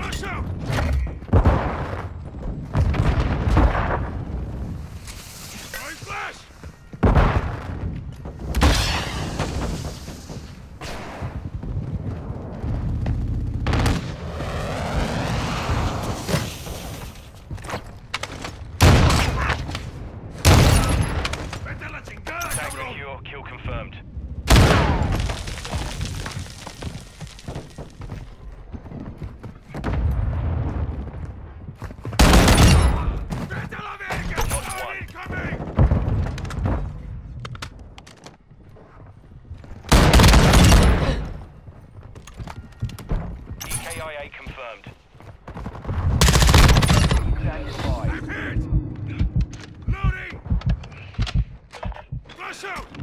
Flash out! Throwing flash! Kill confirmed. AIA confirmed. Stand by. Loading! Rush out!